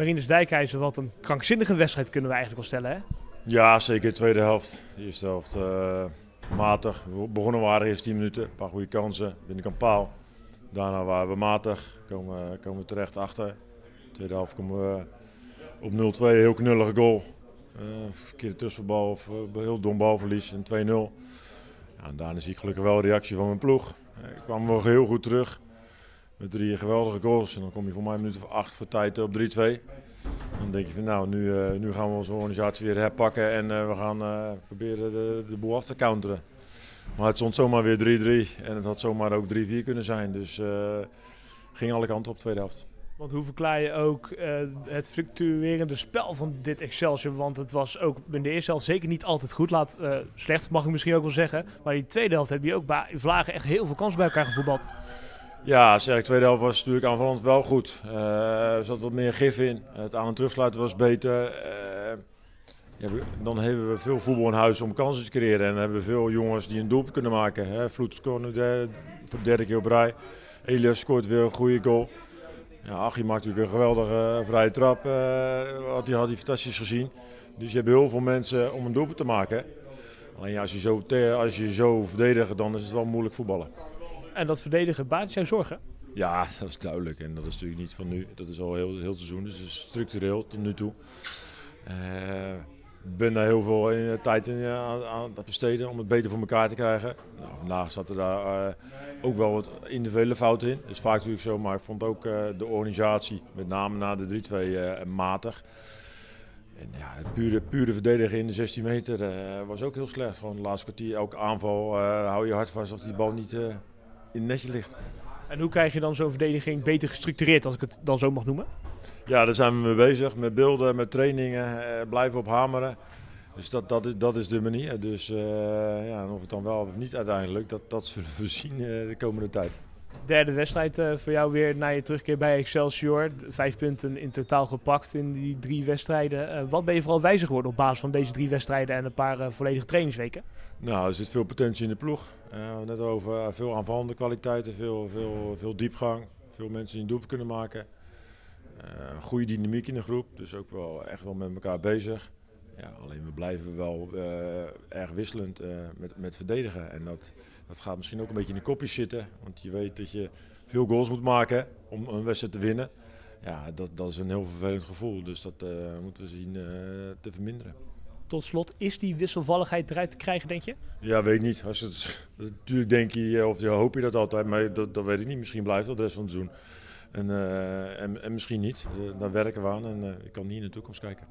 Marines Dijkhuizen, wat een krankzinnige wedstrijd kunnen we eigenlijk wel stellen, hè? Ja, zeker de tweede helft. De eerste helft matig. We begonnen waren eerst 10 minuten, een paar goede kansen, binnenkant paal. Daarna waren we matig, komen, komen we terecht achter. De tweede helft komen we op 0-2, heel knullige goal. Uh, verkeerde tussenbal of uh, heel dom balverlies en 2-0. Ja, en daarna zie ik gelukkig wel de reactie van mijn ploeg. Ik kwam wel heel goed terug. Met drie geweldige goals. En dan kom je voor mij een minuut of acht voor tijd op 3-2. Dan denk je van nou, nu, uh, nu gaan we onze organisatie weer herpakken en uh, we gaan proberen de, de boel af te counteren. Maar het stond zomaar weer 3-3 en het had zomaar ook 3-4 kunnen zijn. Dus ging alle kanten op de tweede helft. Want hoe verklaar je ook het fluctuerende spel van dit Excelsior? Want het was ook in de eerste helft zeker niet altijd goed. Laat, slecht mag ik misschien ook wel zeggen. Maar in de tweede helft heb je ook bij Vlagen echt heel veel kansen bij elkaar gevoetbald. Ja, zeg ik, tweede helft was natuurlijk aanvallend wel goed. Uh, er zat wat meer gif in. Het aan- en terugsluiten was beter. Ja, dan hebben we veel voetbal in huis om kansen te creëren. En dan hebben we veel jongens die een doelpunt kunnen maken. Hè. Vloed scoort nu de, voor de derde keer op rij. Elias scoort weer een goede goal. Ja, Achie maakt natuurlijk een geweldige vrije trap. Uh, had, hij, had fantastisch gezien. Dus je hebt heel veel mensen om een doelpunt te maken. Alleen als, je zo, als je zo verdedigt, dan is het wel moeilijk voetballen. En dat verdedigen baat jouw zorgen? Ja, dat is duidelijk. En dat is natuurlijk niet van nu. Dat is al heel, heel seizoen. Dus structureel tot nu toe. Ik ben daar heel veel in, tijd in, aan, aan het besteden om het beter voor elkaar te krijgen. Nou, vandaag zat er daar ook wel wat individuele fouten in. Dat is vaak natuurlijk zo, maar ik vond ook de organisatie, met name na de 3-2, uh, matig. En ja, het pure, pure verdedigen in de 16 meter was ook heel slecht. Gewoon laatste kwartier, elke aanval, hou je hard vast of die bal niet in het netje ligt. En hoe krijg je dan zo'n verdediging beter gestructureerd, als ik het dan zo mag noemen? Ja, daar zijn we mee bezig. Met beelden, met trainingen, eh, blijven op hameren. Dus dat, dat, is, dat is de manier. Dus uh, ja, of het dan wel of niet uiteindelijk, dat, dat zullen we zien uh, de komende tijd. Derde wedstrijd uh, voor jou weer na je terugkeer bij Excelsior. Vijf punten in totaal gepakt in die drie wedstrijden. wat ben je vooral wijzer geworden op basis van deze drie wedstrijden en een paar volledige trainingsweken? Nou, er zit veel potentie in de ploeg. net over veel aanvallende kwaliteiten, veel, veel, veel diepgang. Veel mensen die een doelpunt kunnen maken. Uh, goede dynamiek in de groep, dus ook wel echt wel met elkaar bezig. Ja, alleen we blijven wel uh, erg wisselend uh, met, met verdedigen. En dat, dat gaat misschien ook een beetje in de kopjes zitten. Want je weet dat je veel goals moet maken om een wedstrijd te winnen. Ja, dat, dat is een heel vervelend gevoel. Dus dat moeten we zien te verminderen. Tot slot, is die wisselvalligheid eruit te krijgen, denk je? Ja, weet ik niet. Als het, natuurlijk denk je, of hoop je dat altijd, maar dat, dat weet ik niet. Misschien blijft dat de rest van het seizoen. En, uh, en, en, misschien niet. Daar werken we aan en uh, ik kan niet in de toekomst kijken.